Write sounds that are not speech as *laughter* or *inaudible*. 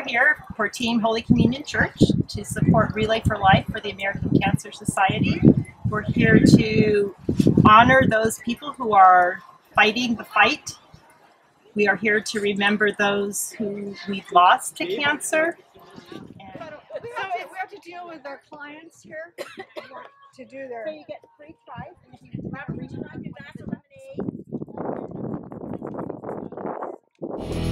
are here for Team Holy Communion Church to support Relay for Life for the American Cancer Society. We're here to honor those people who are fighting the fight. We are here to remember those who we've lost to cancer. We have, to, we have to deal with our clients here *coughs* to do their. you get free fries and you can grab a glass of.